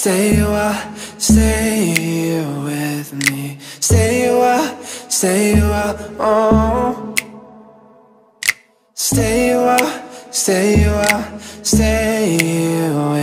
Stay a while, stay here with me. Stay a while, stay a while, oh. Stay a while, stay a while, stay here